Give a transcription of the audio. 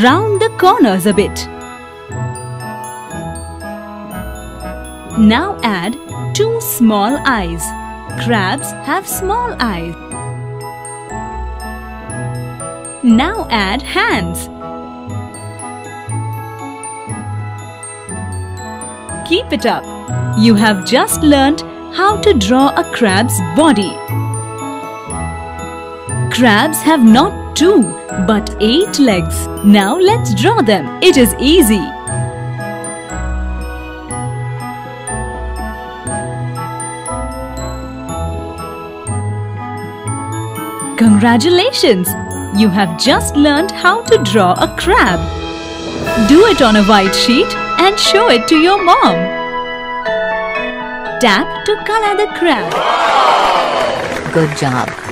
Round the corners a bit. Now add two small eyes. Crabs have small eyes. Now add hands. Keep it up. You have just learnt how to draw a crab's body. Crabs have not two, but eight legs. Now let's draw them. It is easy. Congratulations! You have just learned how to draw a crab. Do it on a white sheet and show it to your mom. Tap to color the crab. Good job.